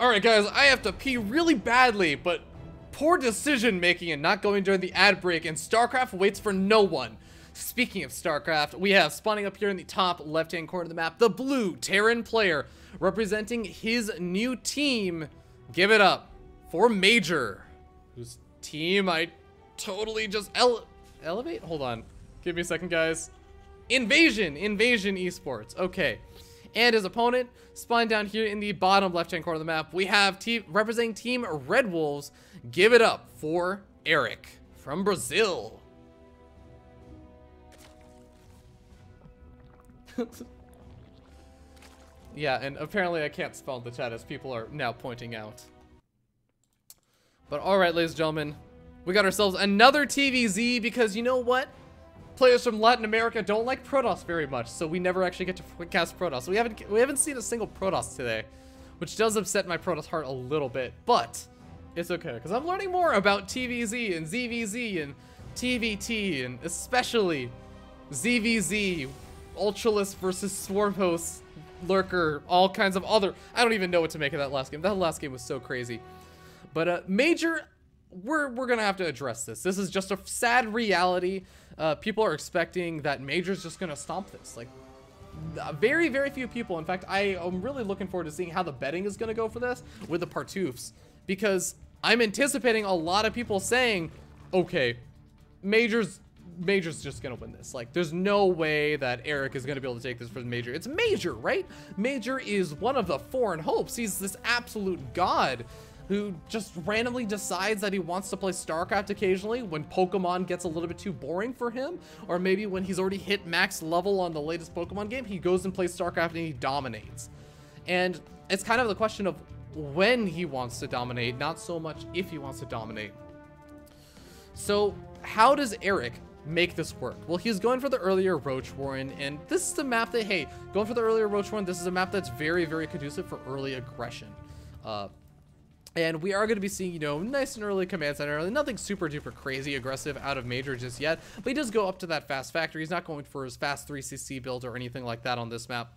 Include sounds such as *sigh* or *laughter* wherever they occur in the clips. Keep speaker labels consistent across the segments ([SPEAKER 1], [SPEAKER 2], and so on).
[SPEAKER 1] Alright guys, I have to pee really badly, but poor decision making and not going during the ad break and StarCraft waits for no one. Speaking of StarCraft, we have spawning up here in the top left-hand corner of the map, the blue Terran player representing his new team. Give it up for Major, whose team I totally just ele elevate? Hold on. Give me a second, guys. Invasion! Invasion Esports. Okay. And his opponent, spawned down here in the bottom left-hand corner of the map, we have representing Team Red Wolves. Give it up for Erik from Brazil. *laughs* yeah, and apparently I can't spell the chat as people are now pointing out. But alright, ladies and gentlemen, we got ourselves another TVZ because you know what? Players from Latin America don't like Protoss very much, so we never actually get to cast Protoss. We haven't we haven't seen a single Protoss today, which does upset my Protoss heart a little bit, but it's okay because I'm learning more about TVZ and ZVZ and TVT and especially ZVZ, Ultralisk versus Swarm Host, Lurker, all kinds of other. I don't even know what to make of that last game. That last game was so crazy. But uh, Major, we're, we're going to have to address this. This is just a sad reality. Uh, people are expecting that Major's just going to stomp this. Like, very, very few people. In fact, I am really looking forward to seeing how the betting is going to go for this with the Partoofs. Because I'm anticipating a lot of people saying, okay, Major's Major's just gonna win this. Like, there's no way that Erik is gonna be able to take this for Major. It's Major, right? Major is one of the foreign hopes. He's this absolute god who just randomly decides that he wants to play StarCraft occasionally when Pokemon gets a little bit too boring for him, or maybe when he's already hit max level on the latest Pokemon game, he goes and plays StarCraft and he dominates. And it's kind of the question of when he wants to dominate, not so much if he wants to dominate. So how does Erik make this work? Well, he's going for the earlier Roach Warren, and this is the map that, hey, going for the earlier Roach Warren, this is a map that's very, very conducive for early aggression. Uh, and we are going to be seeing, you know, nice and early command center. Nothing super duper crazy aggressive out of Major just yet. But he does go up to that fast factory. He's not going for his fast 3CC build or anything like that on this map.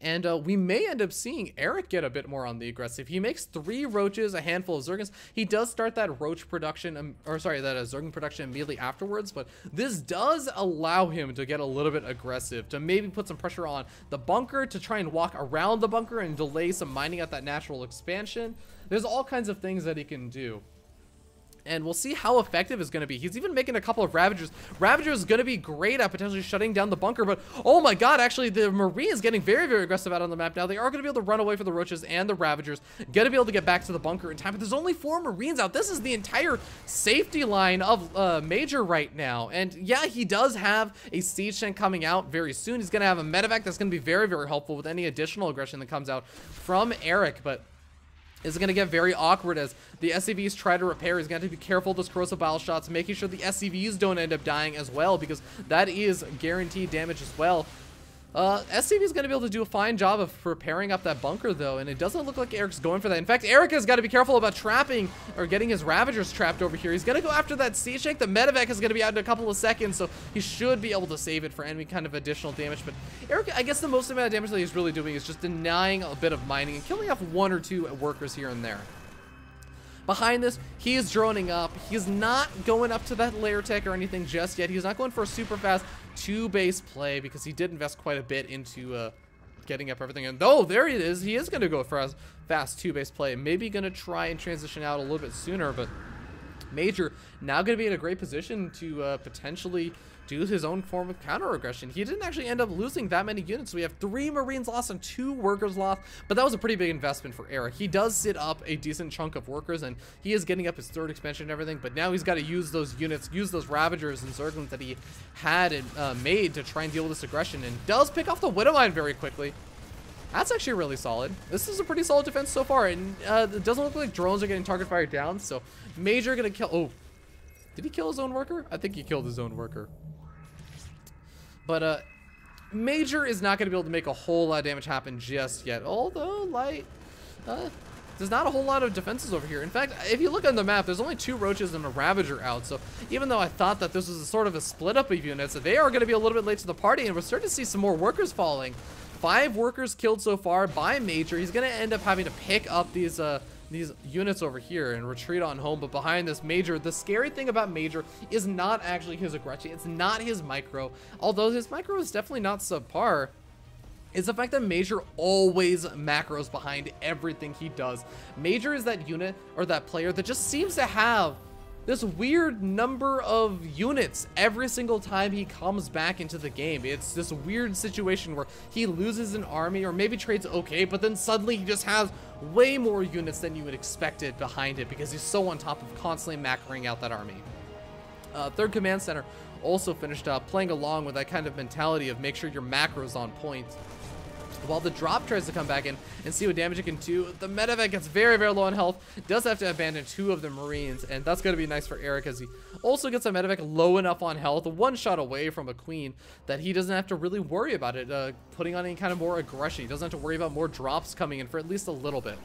[SPEAKER 1] And uh, we may end up seeing Erik get a bit more on the aggressive. He makes three roaches, a handful of zergons. He does start that roach production, um, or sorry, that uh, production immediately afterwards, but this does allow him to get a little bit aggressive, to maybe put some pressure on the bunker, to try and walk around the bunker and delay some mining at that natural expansion. There's all kinds of things that he can do and we'll see how effective it's going to be. He's even making a couple of Ravagers. Ravager is going to be great at potentially shutting down the bunker, but oh my god, actually the Marine is getting very, very aggressive out on the map now. They are going to be able to run away from the Roaches and the Ravagers, going to be able to get back to the bunker in time, but there's only four Marines out. This is the entire safety line of uh, Major right now, and yeah, he does have a Siege Tank coming out very soon. He's going to have a Medevac that's going to be very, very helpful with any additional aggression that comes out from Erik, but is going to get very awkward as the SCVs try to repair. He's going to have to be careful those corrosive bile shots, making sure the SCVs don't end up dying as well, because that is guaranteed damage as well. Uh, SCV is going to be able to do a fine job of preparing up that bunker, though, and it doesn't look like Erik's going for that. In fact, Erik has got to be careful about trapping or getting his Ravagers trapped over here. He's going to go after that Siege Tank. The Medevac is going to be out in a couple of seconds, so he should be able to save it for any kind of additional damage. But Erik, I guess the most amount of damage that he's really doing is just denying a bit of mining and killing off one or two workers here and there. Behind this, he is droning up. He's not going up to that Lair tech or anything just yet. He's not going for a super fast two base play because he did invest quite a bit into uh, getting up everything. And oh, there he is. He is going to go for a fast two base play. Maybe going to try and transition out a little bit sooner, but Major now going to be in a great position to uh, potentially do his own form of counter aggression. He didn't actually end up losing that many units. We have three Marines lost and two workers lost, but that was a pretty big investment for Erik. He does sit up a decent chunk of workers, and he is getting up his third expansion and everything, but now he's got to use those units, use those Ravagers and Zerglings that he had uh, made to try and deal with this aggression, and does pick off the Widowmine very quickly. That's actually really solid. This is a pretty solid defense so far, and uh, it doesn't look like drones are getting target fired down, so Major gonna kill... Oh, did he kill his own worker? I think he killed his own worker. But uh, Major is not going to be able to make a whole lot of damage happen just yet. Although, Light, uh, there's not a whole lot of defenses over here. In fact, if you look on the map, there's only two Roaches and a Ravager out. So even though I thought that this was a sort of a split up of units, they are going to be a little bit late to the party. And we're starting to see some more workers falling. Five workers killed so far by Major. He's going to end up having to pick up these uh, these units over here and retreat on home. But behind this Major, the scary thing about Major is not actually his aggression. It's not his micro. Although his micro is definitely not subpar is the fact that Major always macros behind everything he does. Major is that unit or that player that just seems to have this weird number of units every single time he comes back into the game. It's this weird situation where he loses an army or maybe trades okay, but then suddenly he just has way more units than you would expect it behind it because he's so on top of constantly macroing out that army. Uh, third command center also finished up playing along with that kind of mentality of make sure your macros on point. While the drop tries to come back in and see what damage it can do, the medevac gets very, very low on health, does have to abandon two of the Marines, and that's going to be nice for Erik as he also gets a medevac low enough on health, one shot away from a queen, that he doesn't have to really worry about it, uh, putting on any kind of more aggression. He doesn't have to worry about more drops coming in for at least a little bit.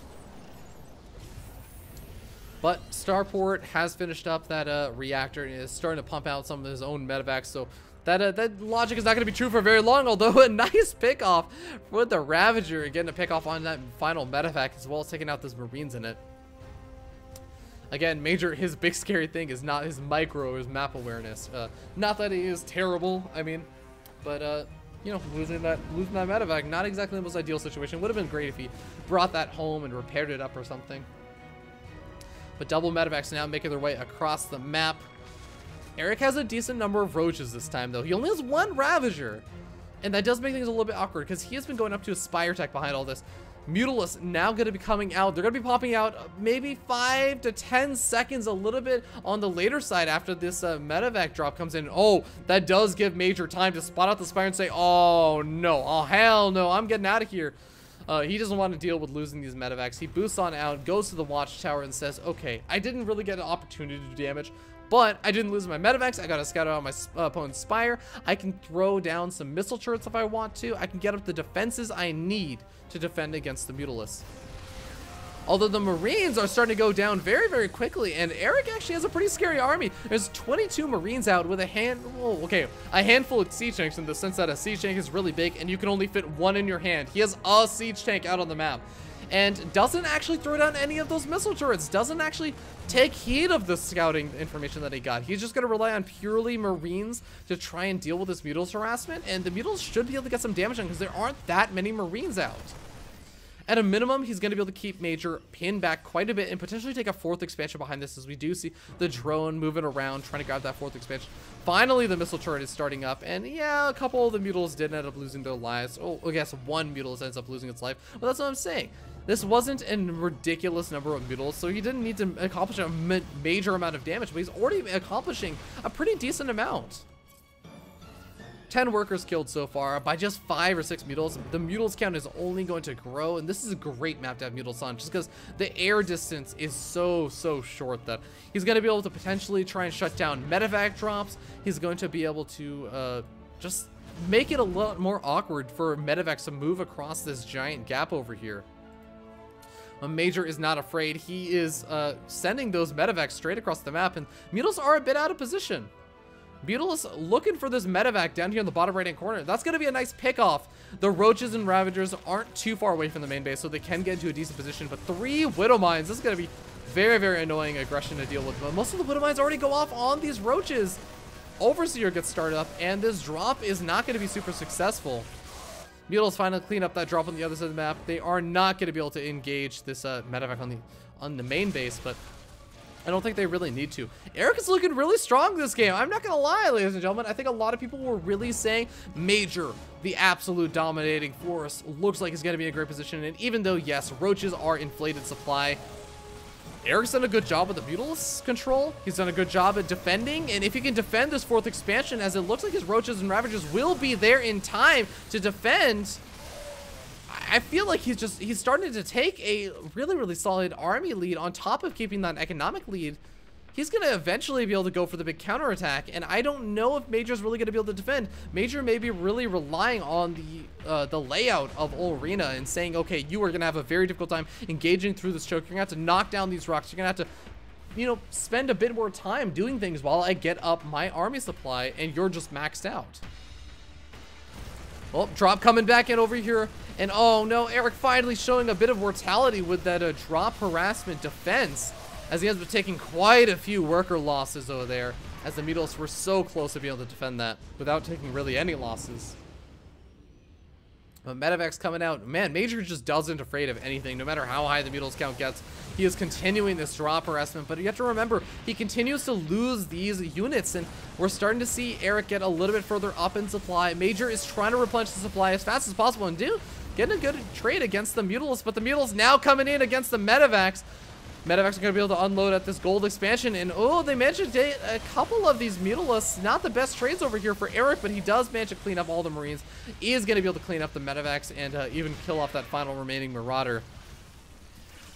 [SPEAKER 1] But Starport has finished up that uh, reactor and is starting to pump out some of his own medevacs, so that, uh, that logic is not going to be true for very long, although a *laughs* nice pick off with the Ravager getting a pick off on that final medevac as well as taking out those Marines in it. Again, Major, his big scary thing is not his micro his map awareness. Uh, not that he is terrible, I mean, but, uh, you know, losing that losing that medevac, not exactly the most ideal situation. Would have been great if he brought that home and repaired it up or something. But double medevacs now making their way across the map. Erik has a decent number of roaches this time, though. He only has one Ravager. And that does make things a little bit awkward, because he has been going up to a Spire Tech behind all this. Mutalisk now going to be coming out. They're going to be popping out maybe 5 to 10 seconds, a little bit on the later side after this uh, medevac drop comes in. Oh, that does give Major time to spot out the Spire and say, oh, no. Oh, hell no. I'm getting out of here. Uh, he doesn't want to deal with losing these medevacs. He boosts on out, goes to the watchtower, and says, okay, I didn't really get an opportunity to do damage, but I didn't lose my medevacs. I got a scout out my uh, opponent's spire. I can throw down some missile turrets if I want to. I can get up the defenses I need to defend against the Mutalisks. Although the Marines are starting to go down very, very quickly, and Erik actually has a pretty scary army. There's 22 Marines out with a hand, oh, okay, a handful of siege tanks in the sense that a siege tank is really big and you can only fit one in your hand. He has a siege tank out on the map and doesn't actually throw down any of those missile turrets, doesn't actually take heed of the scouting information that he got. He's just going to rely on purely Marines to try and deal with this Mutals harassment, and the Mutals should be able to get some damage on because there aren't that many Marines out. At a minimum, he's going to be able to keep Major pinned back quite a bit and potentially take a fourth expansion behind this as we do see the drone moving around trying to grab that fourth expansion. Finally, the missile turret is starting up, and yeah, a couple of the Mutals did end up losing their lives. Oh, I guess one Mutalisk ends up losing its life. but that's what I'm saying. This wasn't a ridiculous number of Mutals, so he didn't need to accomplish a ma major amount of damage, but he's already accomplishing a pretty decent amount. 10 workers killed so far by just 5 or 6 Mutals. The Mutals count is only going to grow, and this is a great map to have Mutals on, just because the air distance is so, so short that he's going to be able to potentially try and shut down medevac drops. He's going to be able to uh, just make it a lot more awkward for medevacs to move across this giant gap over here. A Major is not afraid. He is uh, sending those medevacs straight across the map, and Mutals are a bit out of position. Beetle looking for this medevac down here in the bottom right hand corner. That's going to be a nice pick off. The Roaches and Ravagers aren't too far away from the main base, so they can get into a decent position. But three Widow Mines, this is going to be very, very annoying aggression to deal with. But most of the Widow Mines already go off on these Roaches. Overseer gets started up, and this drop is not going to be super successful. Mutals finally clean up that drop on the other side of the map. They are not going to be able to engage this uh, medevac on the on the main base, but I don't think they really need to. Erik is looking really strong this game. I'm not going to lie, ladies and gentlemen. I think a lot of people were really saying Major, the absolute dominating force, looks like he's going to be in a great position. And even though, yes, roaches are inflated supply, Erik's done a good job with the Mutalisk control. He's done a good job at defending. And if he can defend this fourth expansion, as it looks like his roaches and ravagers will be there in time to defend, I feel like he's just, he's starting to take a really, really solid army lead on top of keeping that economic lead. He's going to eventually be able to go for the big counterattack, and I don't know if Major's really going to be able to defend. Major may be really relying on the uh, the layout of Ulrena and saying, okay, you are going to have a very difficult time engaging through this choke. You're going to have to knock down these rocks. You're going to have to, you know, spend a bit more time doing things while I get up my army supply, and you're just maxed out. Oh, drop coming back in over here. And oh no, Erik finally showing a bit of mortality with that uh, drop harassment defense. As he has been taking quite a few worker losses over there. As the Mutalisks were so close to be able to defend that without taking really any losses. But Medivacs coming out. Man, Major just doesn't afraid of anything, no matter how high the Mutals count gets. He is continuing this drop harassment, but you have to remember, he continues to lose these units, and we're starting to see Erik get a little bit further up in supply. Major is trying to replenish the supply as fast as possible, and do getting a good trade against the Mutalisks, but the Mutalisks now coming in against the Medivacs. Medivacs are going to be able to unload at this gold expansion. And oh, they managed to a couple of these Mutalisks. Not the best trades over here for Erik, but he does manage to clean up all the Marines. He is going to be able to clean up the Medivacs and uh, even kill off that final remaining Marauder.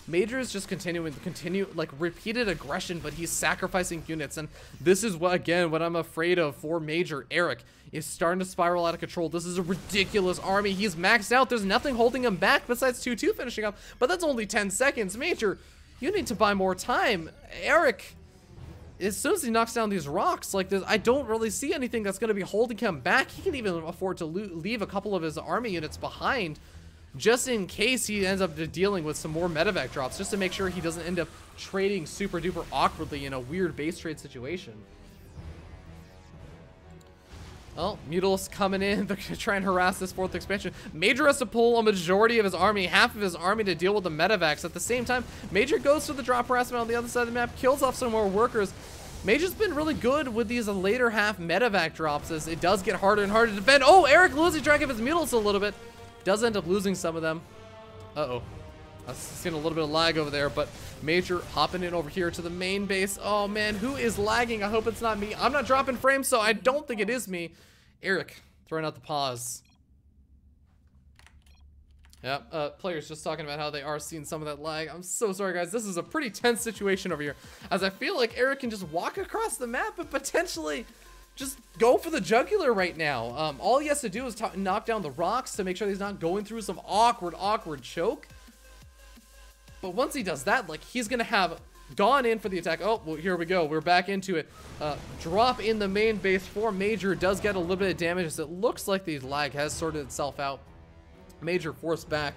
[SPEAKER 1] Major is just continuing to continue like repeated aggression, but he's sacrificing units. And this is what again what I'm afraid of for Major. Erik is starting to spiral out of control. This is a ridiculous army. He's maxed out. There's nothing holding him back besides 2-2 finishing up. But that's only 10 seconds. Major you need to buy more time. Erik, as soon as he knocks down these rocks, like this, I don't really see anything that's going to be holding him back. He can even afford to leave a couple of his army units behind just in case he ends up dealing with some more medevac drops, just to make sure he doesn't end up trading super duper awkwardly in a weird base trade situation. Well, Mutalisks coming in. *laughs* They're going to try and harass this fourth expansion. Major has to pull a majority of his army, half of his army to deal with the medevacs. At the same time, Major goes to the drop harassment on the other side of the map, kills off some more workers. Major's been really good with these later half medevac drops as it does get harder and harder to defend. Oh, Erik losing track of his Mutalisks a little bit. Does end up losing some of them. Uh-oh. I've seen a little bit of lag over there, but Major hopping in over here to the main base. Oh man, who is lagging? I hope it's not me. I'm not dropping frames, so I don't think it is me. Erik, throwing out the pause. Yeah, uh, players just talking about how they are seeing some of that lag. I'm so sorry, guys. This is a pretty tense situation over here. As I feel like Erik can just walk across the map and potentially just go for the jugular right now. Um, all he has to do is knock down the rocks to make sure he's not going through some awkward, awkward choke. But once he does that, like, he's going to have gone in for the attack. Oh, well, here we go. We're back into it. Uh, drop in the main base for Major does get a little bit of damage as it looks like the lag has sorted itself out. Major forced back.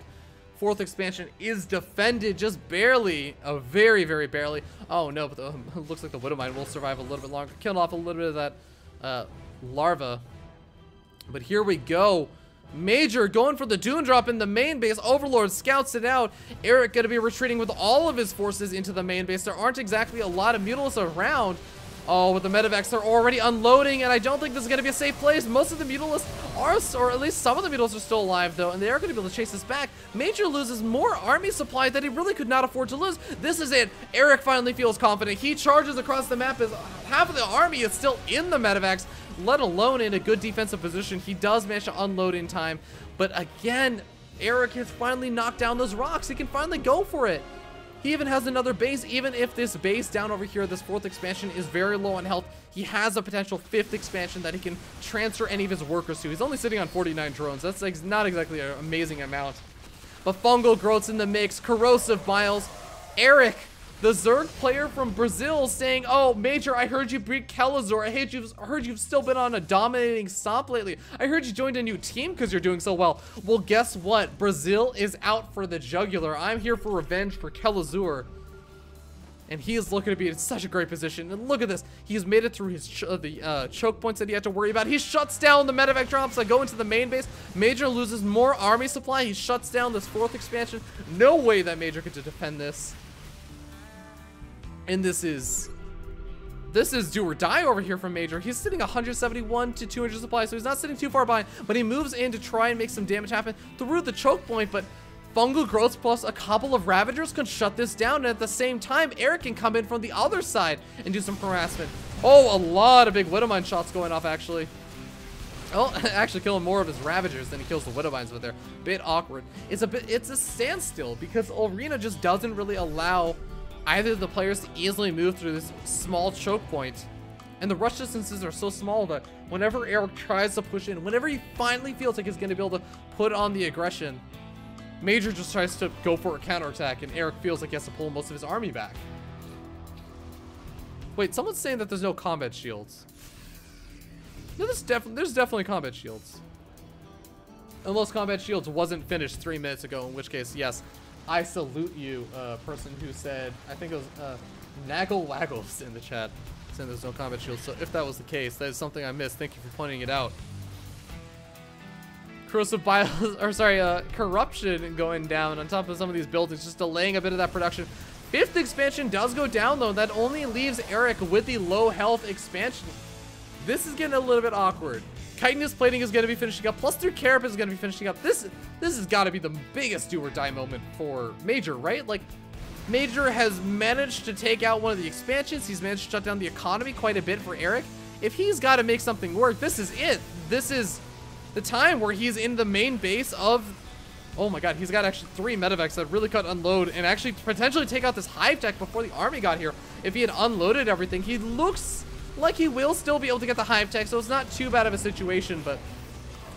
[SPEAKER 1] Fourth expansion is defended just barely. Uh, very, very barely. Oh, no, but the, *laughs* looks like the Widowmine will survive a little bit longer. Killed off a little bit of that uh, larva. But here we go. Major going for the Doom drop in the main base. Overlord scouts it out. Erik going to be retreating with all of his forces into the main base. There aren't exactly a lot of Mutalisks around. Oh, with the medevacs, they're already unloading, and I don't think this is going to be a safe place. Most of the Mutalisks are, or at least some of the Mutalisks are still alive, though, and they are going to be able to chase us back. Major loses more army supply that he really could not afford to lose. This is it. Erik finally feels confident. He charges across the map as half of the army is still in the medevacs let alone in a good defensive position. He does manage to unload in time. But again, Erik has finally knocked down those rocks. He can finally go for it. He even has another base, even if this base down over here, this fourth expansion, is very low on health. He has a potential fifth expansion that he can transfer any of his workers to. He's only sitting on 49 drones. That's like not exactly an amazing amount. But fungal growth's in the mix, corrosive biles. Erik the Zerg player from Brazil saying, "Oh, Major, I heard you beat Kelazhur. I you. heard you've still been on a dominating stomp lately. I heard you joined a new team because you're doing so well. Well, guess what? Brazil is out for the jugular. I'm here for revenge for Kelazhur." And he is looking to be in such a great position. And look at this. He's made it through his ch uh, the uh, choke points that he had to worry about. He shuts down the medevac drops that go into the main base. Major loses more army supply. He shuts down this fourth expansion. No way that Major could defend this. And this is this is do or die over here from Major. He's sitting 171 to 200 supply, so he's not sitting too far behind, but he moves in to try and make some damage happen through the choke point, but fungal growth plus a couple of Ravagers can shut this down, and at the same time, Erik can come in from the other side and do some harassment. Oh, a lot of big Widowmine shots going off, actually. Oh, *laughs* actually killing more of his Ravagers than he kills the Widowmines with there. Bit awkward. It's a bit, it's a standstill because Arena just doesn't really allow either the players easily move through this small choke point. And the rush distances are so small that whenever Erik tries to push in, whenever he finally feels like he's going to be able to put on the aggression, Major just tries to go for a counterattack, and Erik feels like he has to pull most of his army back. Wait, someone's saying that there's no combat shields. No, there's, def there's definitely combat shields. Unless Combat Shields wasn't finished three minutes ago, in which case, yes, I salute you, uh, person who said, I think it was uh, Naggle Waggles in the chat, saying there's no Combat shield. So if that was the case, that is something I missed. Thank you for pointing it out. Corrosive Biles, *laughs* or sorry, uh, Corruption going down on top of some of these buildings, just delaying a bit of that production. Fifth expansion does go down, though. That only leaves Erik with the low health expansion. This is getting a little bit awkward. Chitinous plating is going to be finishing up. Plus, their Carapace is going to be finishing up. This this has got to be the biggest do or die moment for Major, right? Like, Major has managed to take out one of the expansions. He's managed to shut down the economy quite a bit for Erik. If he's got to make something work, this is it. This is the time where he's in the main base of... Oh my god, he's got actually three medevacs that really could unload and actually potentially take out this hive tech before the army got here. If he had unloaded everything, he looks like he will still be able to get the hive tech, so it's not too bad of a situation, but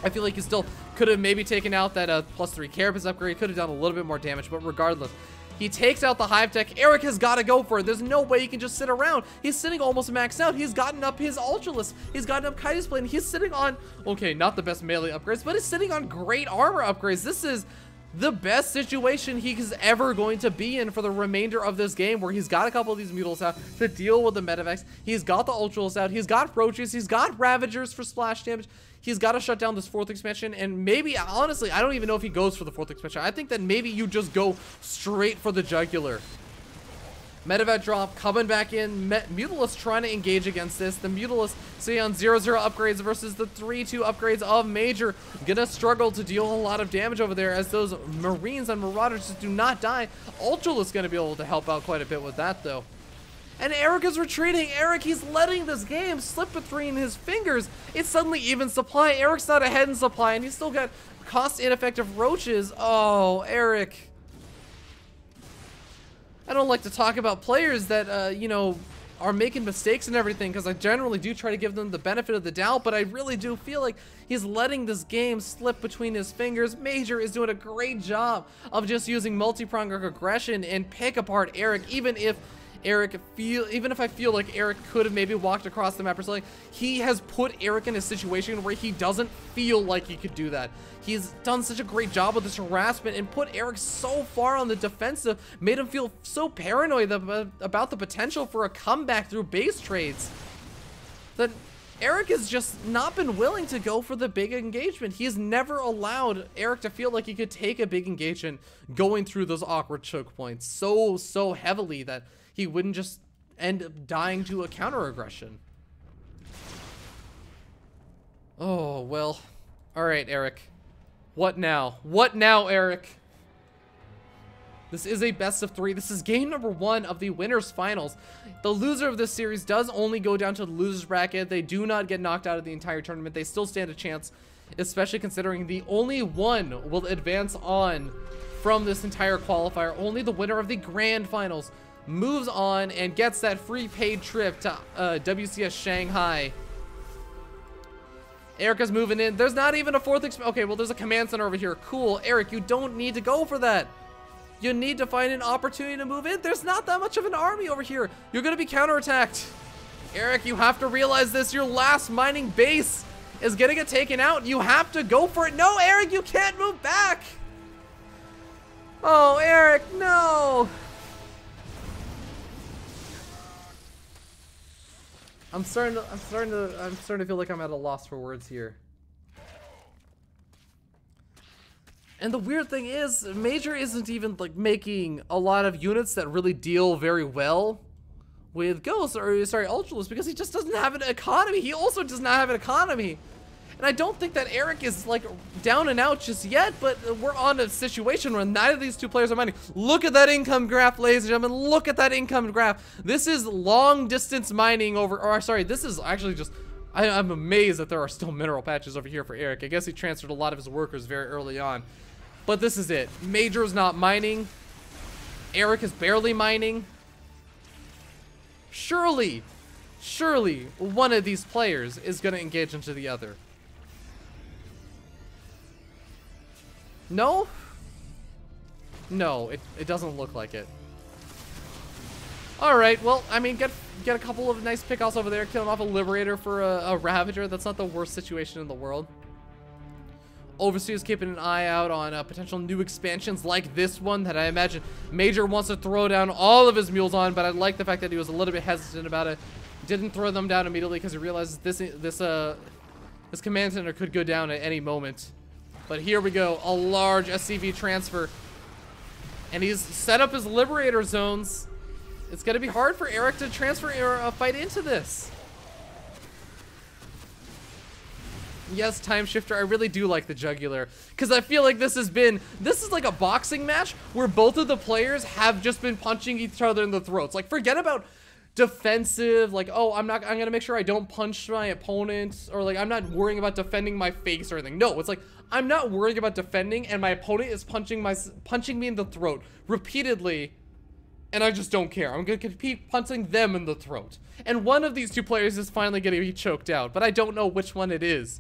[SPEAKER 1] I feel like he still could have maybe taken out that uh, plus three carapace upgrade, could have done a little bit more damage, but regardless, he takes out the Hive Tech. Erik has got to go for it. There's no way he can just sit around. He's sitting almost maxed out. He's gotten up his Ultralisk. He's gotten up Chitinous Plate. He's sitting on, okay, not the best melee upgrades, but he's sitting on great armor upgrades. This is the best situation he's ever going to be in for the remainder of this game where he's got a couple of these Mutals out to deal with the Medivacs. He's got the Ultralisk out. He's got Roaches. He's got Ravagers for splash damage. He's got to shut down this fourth expansion. And maybe, honestly, I don't even know if he goes for the fourth expansion. I think that maybe you just go straight for the Jugular. Medivac drop coming back in. Met Mutalisk trying to engage against this. The Mutalisk see on 0-0 upgrades versus the 3-2 upgrades of Major. Gonna struggle to deal a lot of damage over there as those Marines and Marauders just do not die. Ultralisk gonna be able to help out quite a bit with that though. And Erik is retreating. Erik, he's letting this game slip between his fingers. It's suddenly even supply. Erik's not ahead in supply and he's still got cost ineffective roaches. Oh, Erik. I don't like to talk about players that, uh, you know, are making mistakes and everything because I generally do try to give them the benefit of the doubt, but I really do feel like he's letting this game slip between his fingers. Major is doing a great job of just using multi-pronged aggression and pick apart Erik, even if Erik feel even if I feel like Erik could have maybe walked across the map or something, he has put Erik in a situation where he doesn't feel like he could do that. He's done such a great job with this harassment and put Erik so far on the defensive, made him feel so paranoid about the potential for a comeback through base trades. That Erik has just not been willing to go for the big engagement. He has never allowed Erik to feel like he could take a big engagement going through those awkward choke points so, so heavily that he wouldn't just end up dying to a counter aggression. Oh, well. Alright, Erik. What now? What now, Erik? This is a best of three. This is game number one of the winners finals. The loser of this series does only go down to the loser's bracket. They do not get knocked out of the entire tournament. They still stand a chance, especially considering the only one will advance on from this entire qualifier. Only the winner of the grand finals moves on and gets that free paid trip to uh, WCS Shanghai. Erica's moving in. There's not even a fourth exp- Okay, well, there's a command center over here. Cool. Erik, you don't need to go for that. You need to find an opportunity to move in. There's not that much of an army over here. You're going to be counterattacked. Erik, you have to realize this. Your last mining base is going to get taken out. You have to go for it. No, Erik, you can't move back. Oh, Erik, no. I'm starting to, I'm starting to, I'm starting to feel like I'm at a loss for words here. And the weird thing is, Major isn't even like making a lot of units that really deal very well with Ghosts, or sorry, Ultralisk, because he just doesn't have an economy. He also does not have an economy. And I don't think that Erik is like down and out just yet, but we're on a situation where neither of these two players are mining. Look at that income graph, ladies and gentlemen. Look at that income graph. This is long distance mining over, or sorry, this is actually just, I, I'm amazed that there are still mineral patches over here for Erik. I guess he transferred a lot of his workers very early on. But this is it. Major's not mining. Erik is barely mining. Surely, surely one of these players is going to engage into the other. No? No, it, it doesn't look like it. Alright, well, I mean, get get a couple of nice pickoffs over there, killing off a Liberator for a, a Ravager. That's not the worst situation in the world. Overseer's keeping an eye out on uh, potential new expansions like this one that I imagine Major wants to throw down all of his mules on, but I like the fact that he was a little bit hesitant about it. Didn't throw them down immediately because he realizes this this uh this command center could go down at any moment. But here we go, a large SCV transfer. And he's set up his liberator zones. It's going to be hard for Erik to transfer or fight into this. Yes, time shifter. I really do like the jugular because I feel like this has been this is like a boxing match where both of the players have just been punching each other in the throats. Like forget about defensive like oh i'm not i'm gonna make sure i don't punch my opponent or like i'm not worrying about defending my face or anything no it's like i'm not worrying about defending and my opponent is punching my punching me in the throat repeatedly and i just don't care i'm gonna keep punching them in the throat and one of these two players is finally gonna be choked out but i don't know which one it is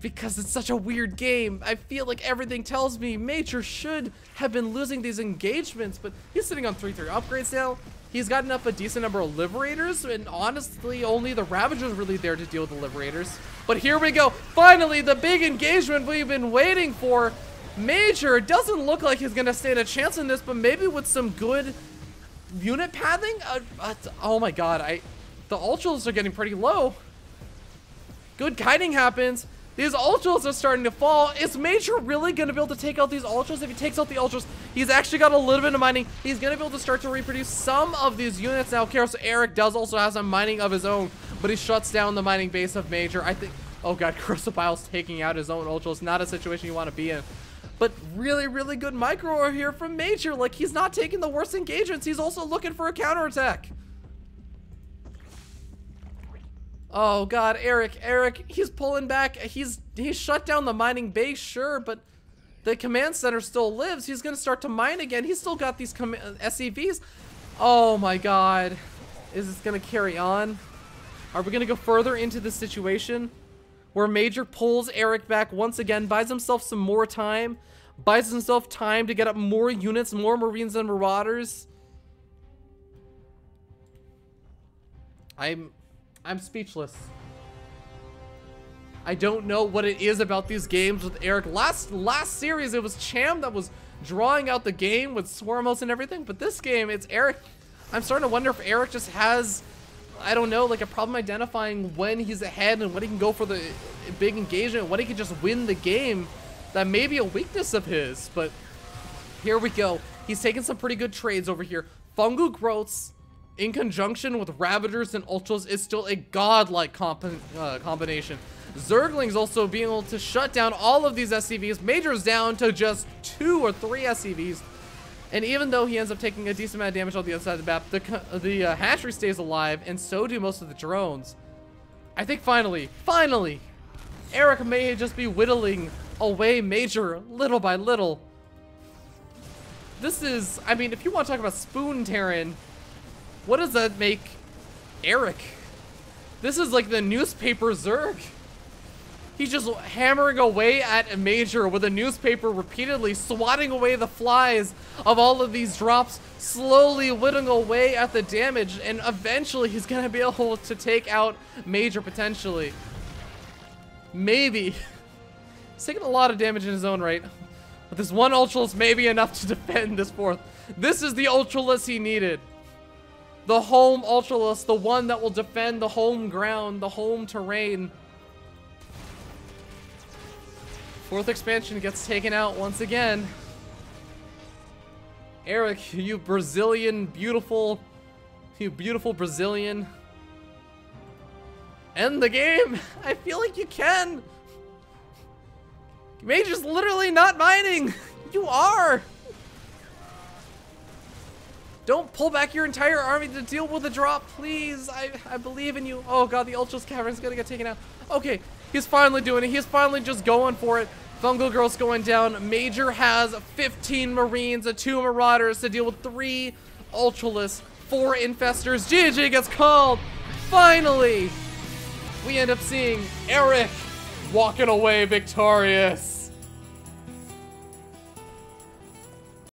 [SPEAKER 1] because it's such a weird game. I feel like everything tells me Major should have been losing these engagements, but he's sitting on 3-3 upgrades now. He's gotten up a decent number of Liberators, and honestly, only the Ravager's really there to deal with the Liberators. But here we go. Finally, the big engagement we've been waiting for. Major doesn't look like he's going to stand a chance in this, but maybe with some good unit pathing? Uh, uh, oh my god, I the ultras are getting pretty low. Good kiting happens. These ultras are starting to fall. Is Major really going to be able to take out these ultras? If he takes out the ultras, he's actually got a little bit of mining. He's going to be able to start to reproduce some of these units. Now, Karos Erik does also have some mining of his own, but he shuts down the mining base of Major. I think, oh god, *laughs* Crucifile's taking out his own ultras. Not a situation you want to be in. But really, really good micro here from Major. Like, he's not taking the worst engagements. He's also looking for a counterattack. Oh god, Erik, Erik, he's pulling back. He's he's shut down the mining base, sure, but the command center still lives. He's gonna start to mine again. He's still got these uh, SCVs. Oh my god. Is this gonna carry on? Are we gonna go further into the situation? Where Major pulls Erik back once again, buys himself some more time, buys himself time to get up more units, more Marines and Marauders. I'm I'm speechless. I don't know what it is about these games with Erik. Last last series, it was Cham that was drawing out the game with Swarm Hosts and everything, but this game, it's Erik. I'm starting to wonder if Erik just has, I don't know, like a problem identifying when he's ahead and when he can go for the big engagement, when he can just win the game. That may be a weakness of his, but here we go. He's taking some pretty good trades over here. Fungal growths in conjunction with Ravagers and Ultras is still a godlike comp uh, combination. Zergling's also being able to shut down all of these SCVs. Major's down to just two or three SCVs. And even though he ends up taking a decent amount of damage on the other side of the map, the, the uh, hatchery stays alive, and so do most of the drones. I think finally, finally, Erik may just be whittling away Major little by little. This is, I mean, if you want to talk about spoon Terran, what does that make Erik? This is like the newspaper Zerg. He's just hammering away at a Major with a newspaper repeatedly, swatting away the flies of all of these drops, slowly whittling away at the damage, and eventually he's gonna be *laughs* able to take out Major potentially. Maybe. He's taking a lot of damage in his own right. But this one Ultralisk may be enough to *laughs* defend this fourth. This is the Ultralisk he needed. The home Ultralisk, the one that will defend the home ground, the home terrain. Fourth expansion gets taken out once again. Erik, you Brazilian, beautiful, you beautiful Brazilian. End the game. *laughs* I feel like you can. Major's literally not mining. *laughs* You are. Don't pull back your entire army to deal with the drop, please. I, I believe in you. Oh god, the Ultras Cavern is gonna get taken out. Okay, he's finally doing it. He's finally just going for it. Fungal Growth's going down. Major has 15 Marines and 2 Marauders to deal with 3 Ultralisks, 4 Infestors. GG gets called. Finally, we end up seeing Erik walking away victorious.